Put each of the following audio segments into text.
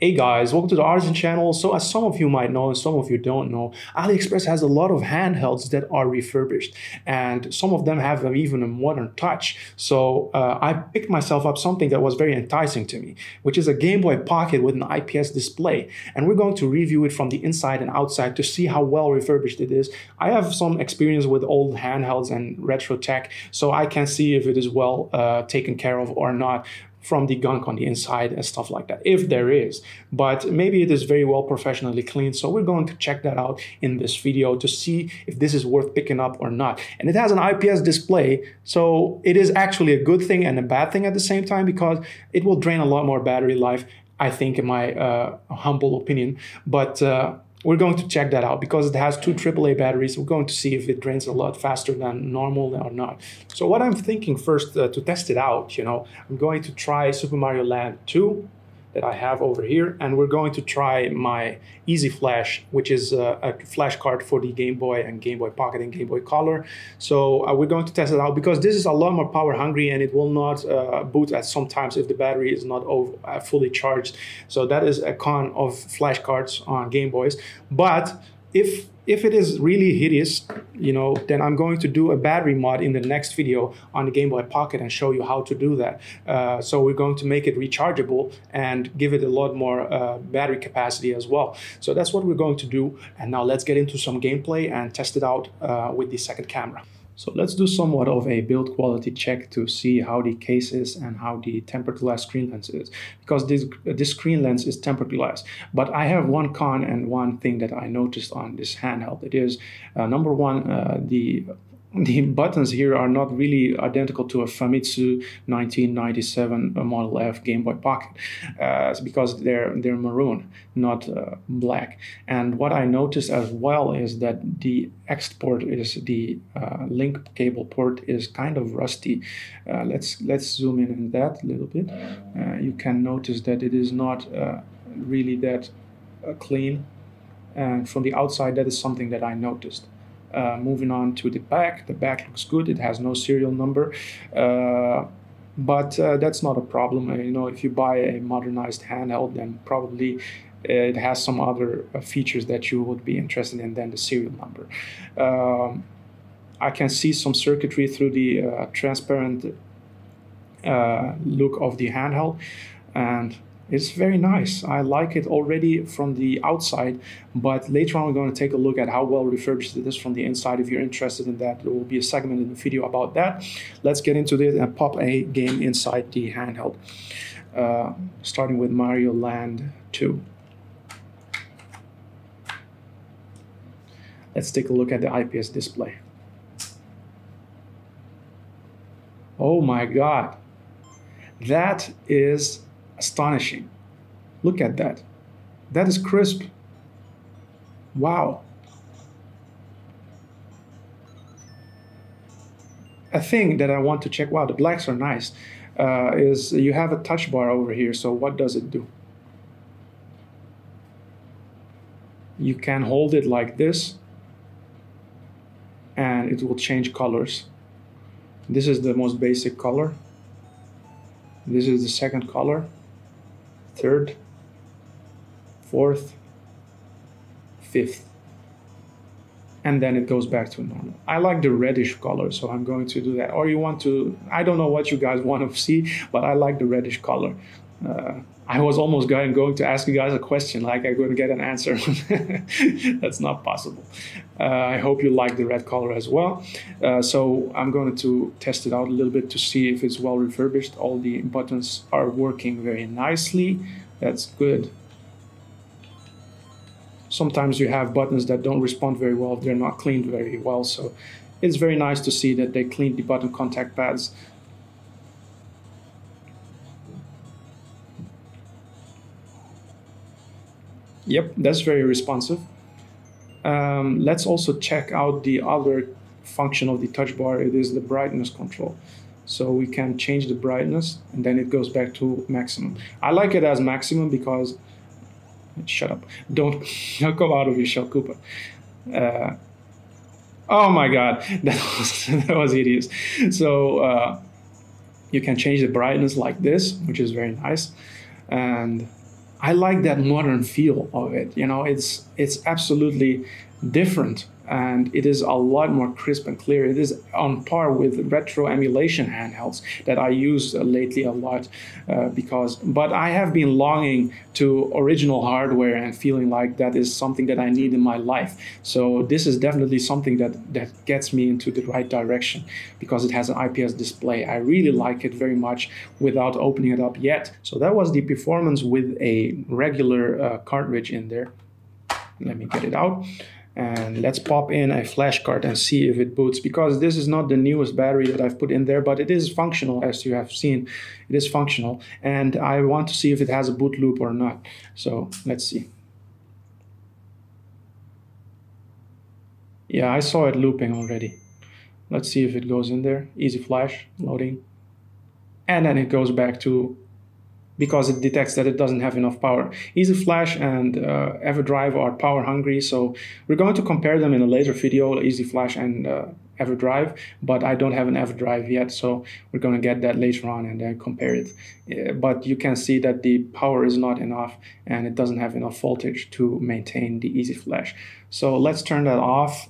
Hey guys, welcome to the ARZEON channel. So as some of you might know and some of you don't know, AliExpress has a lot of handhelds that are refurbished and some of them have even a modern touch. So uh, I picked myself up something that was very enticing to me, which is a Game Boy Pocket with an IPS display. And we're going to review it from the inside and outside to see how well refurbished it is. I have some experience with old handhelds and retro tech, so I can see if it is well uh, taken care of or not from the gunk on the inside and stuff like that, if there is. But maybe it is very well professionally cleaned. So we're going to check that out in this video to see if this is worth picking up or not. And it has an IPS display, so it is actually a good thing and a bad thing at the same time because it will drain a lot more battery life, I think, in my uh, humble opinion. But uh, we're going to check that out because it has two AAA batteries. We're going to see if it drains a lot faster than normal or not. So what I'm thinking first uh, to test it out, you know, I'm going to try Super Mario Land 2 that I have over here. And we're going to try my EZ-Flash, which is a, a flash card for the Game Boy and Game Boy Pocket and Game Boy Color. So uh, we're going to test it out because this is a lot more power hungry and it will not uh, boot at sometimes if the battery is not over, uh, fully charged. So that is a con of flash cards on Game Boys. But if if it is really hideous, you know, then I'm going to do a battery mod in the next video on the Game Boy Pocket and show you how to do that. Uh, so we're going to make it rechargeable and give it a lot more uh, battery capacity as well. So that's what we're going to do. And now let's get into some gameplay and test it out uh, with the second camera. So let's do somewhat of a build quality check to see how the case is and how the tempered glass screen lens is. Because this, this screen lens is tempered glass. But I have one con and one thing that I noticed on this handheld. It is, uh, number one, uh, the the buttons here are not really identical to a Famitsu 1997 Model F Game Boy Pocket uh, because they're they're maroon, not uh, black. And what I noticed as well is that the X port is the uh, link cable port is kind of rusty. Uh, let's let's zoom in on that a little bit. Uh, you can notice that it is not uh, really that clean. And from the outside, that is something that I noticed. Uh, moving on to the back, the back looks good. It has no serial number, uh, but uh, that's not a problem. Uh, you know, if you buy a modernized handheld, then probably it has some other uh, features that you would be interested in than the serial number. Um, I can see some circuitry through the uh, transparent look of the handheld, and it's very nice. I like it already from the outside, but later on we're going to take a look at how well refurbished it is from the inside. If you're interested in that, there will be a segment in the video about that. Let's get into it and pop a game inside the handheld. Uh, starting with Mario Land 2. Let's take a look at the IPS display. Oh my god. That is astonishing. Look at that. That is crisp. Wow. A thing that I want to check, wow, the blacks are nice, uh, is you have a touch bar over here. So what does it do? You can hold it like this and it will change colors. This is the most basic color. This is the second color third, fourth, fifth. And then it goes back to normal. I like the reddish color, so I'm going to do that. Or you want to, I don't know what you guys want to see, but I like the reddish color. Uh, I was almost going, going to ask you guys a question, like going to get an answer. That's not possible. Uh, I hope you like the red color as well. Uh, so I'm going to test it out a little bit to see if it's well refurbished. All the buttons are working very nicely. That's good. Sometimes you have buttons that don't respond very well. They're not cleaned very well. So it's very nice to see that they cleaned the button contact pads Yep, that's very responsive. Um, let's also check out the other function of the touch bar. It is the brightness control. So we can change the brightness and then it goes back to maximum. I like it as maximum because, shut up, don't, come out of your shell, Koopa. Uh, oh my God, that was, that was hideous. So uh, you can change the brightness like this, which is very nice. And I like that modern feel of it. You know, it's it's absolutely different and it is a lot more crisp and clear. It is on par with retro emulation handhelds that I use lately a lot uh, because, but I have been longing to original hardware and feeling like that is something that I need in my life. So this is definitely something that, that gets me into the right direction because it has an IPS display. I really like it very much without opening it up yet. So that was the performance with a regular uh, cartridge in there. Let me get it out and let's pop in a flash card and see if it boots because this is not the newest battery that I've put in there but it is functional as you have seen. It is functional and I want to see if it has a boot loop or not. So let's see. Yeah I saw it looping already. Let's see if it goes in there. EZ-Flash loading. And then it goes back to because it detects that it doesn't have enough power. EZ-Flash and uh, EverDrive are power hungry, so we're going to compare them in a later video, EZ-Flash and uh, EverDrive, but I don't have an EverDrive yet, so we're going to get that later on and then compare it. But you can see that the power is not enough and it doesn't have enough voltage to maintain the EZ-Flash. So let's turn that off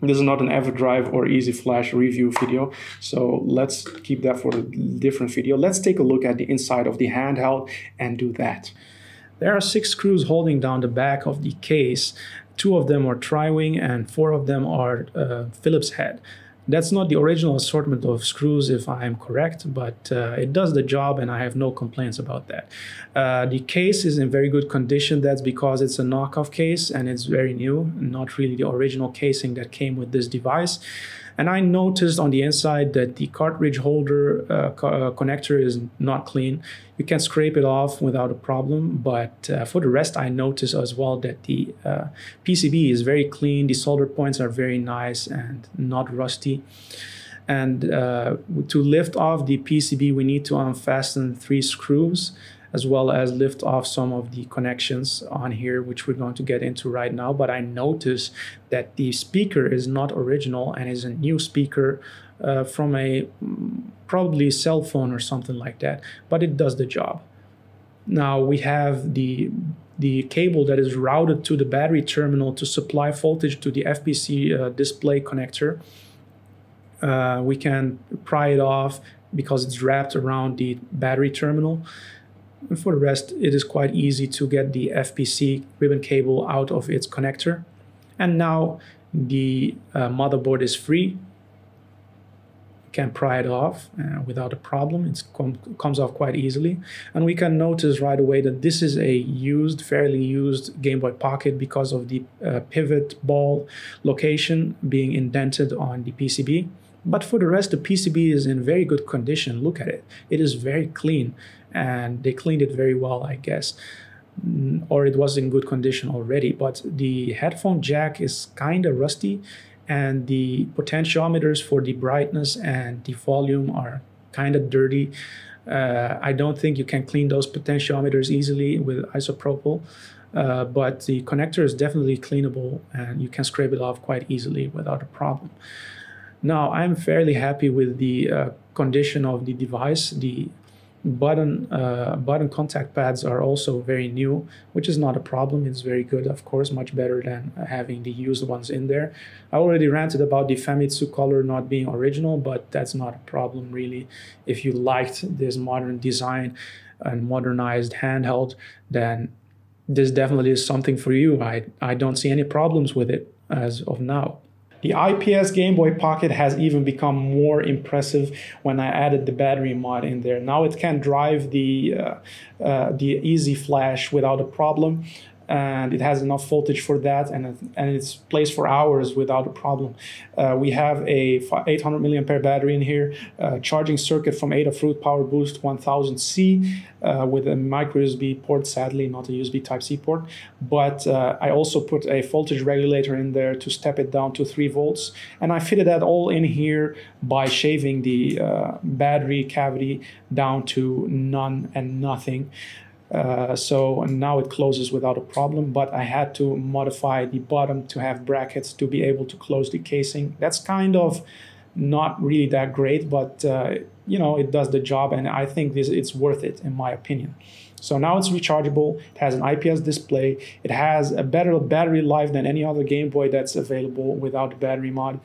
this is not an EverDrive or EZ-Flash review video, so let's keep that for a different video. Let's take a look at the inside of the handheld and do that. There are six screws holding down the back of the case. Two of them are tri-wing and four of them are uh, Phillips head. That's not the original assortment of screws, if I am correct, but uh, it does the job and I have no complaints about that. Uh, the case is in very good condition. That's because it's a knockoff case and it's very new, not really the original casing that came with this device. And I noticed on the inside that the cartridge holder uh, co uh, connector is not clean. You can scrape it off without a problem, but uh, for the rest, I noticed as well that the uh, PCB is very clean. The solder points are very nice and not rusty. And uh, to lift off the PCB, we need to unfasten three screws as well as lift off some of the connections on here, which we're going to get into right now. But I notice that the speaker is not original and is a new speaker uh, from a mm, probably cell phone or something like that, but it does the job. Now we have the the cable that is routed to the battery terminal to supply voltage to the FPC uh, display connector. Uh, we can pry it off because it's wrapped around the battery terminal. And for the rest, it is quite easy to get the FPC ribbon cable out of its connector. And now the uh, motherboard is free. You can pry it off uh, without a problem. It com comes off quite easily. And we can notice right away that this is a used, fairly used Game Boy Pocket because of the uh, pivot ball location being indented on the PCB. But for the rest, the PCB is in very good condition. Look at it. It is very clean and they cleaned it very well, I guess. Mm, or it was in good condition already, but the headphone jack is kind of rusty and the potentiometers for the brightness and the volume are kind of dirty. Uh, I don't think you can clean those potentiometers easily with isopropyl, uh, but the connector is definitely cleanable and you can scrape it off quite easily without a problem. Now, I'm fairly happy with the uh, condition of the device. The button uh, button contact pads are also very new which is not a problem. It's very good of course much better than having the used ones in there. I already ranted about the famitsu color not being original but that's not a problem really. If you liked this modern design and modernized handheld then this definitely is something for you. I i don't see any problems with it as of now the IPS Game Boy Pocket has even become more impressive when I added the battery mod in there. Now it can drive the, uh, uh, the EZ-Flash without a problem and it has enough voltage for that and, and it's placed for hours without a problem. Uh, we have a 800 milliampere battery in here, uh, charging circuit from Adafruit PowerBoost 1000C uh, with a micro USB port, sadly not a USB Type-C port, but uh, I also put a voltage regulator in there to step it down to 3 volts and I fitted that all in here by shaving the uh, battery cavity down to none and nothing. Uh, so now it closes without a problem, but I had to modify the bottom to have brackets to be able to close the casing. That's kind of not really that great, but uh, you know, it does the job and I think this it's worth it in my opinion. So now it's rechargeable. It has an IPS display. It has a better battery life than any other Game Boy that's available without the battery mod.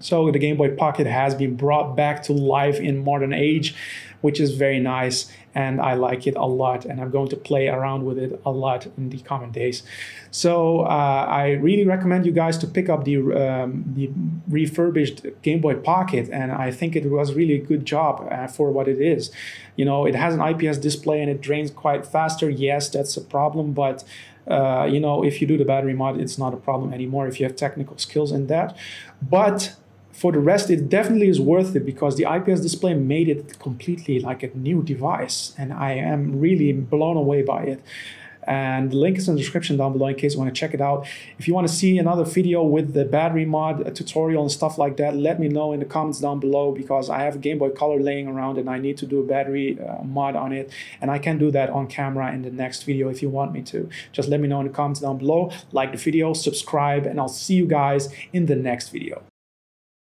So the Game Boy Pocket has been brought back to life in modern age, which is very nice and I like it a lot and I'm going to play around with it a lot in the coming days. So uh, I really recommend you guys to pick up the, um, the refurbished Game Boy Pocket and I think it was really a good job uh, for what it is. You know, it has an IPS display and it drains quite faster. Yes, that's a problem, but uh, you know, if you do the battery mod, it's not a problem anymore if you have technical skills in that. But for the rest, it definitely is worth it because the IPS display made it completely like a new device, and I am really blown away by it. And the link is in the description down below in case you want to check it out. If you want to see another video with the battery mod tutorial and stuff like that, let me know in the comments down below because I have a Game Boy Color laying around and I need to do a battery uh, mod on it. And I can do that on camera in the next video if you want me to. Just let me know in the comments down below. Like the video, subscribe, and I'll see you guys in the next video.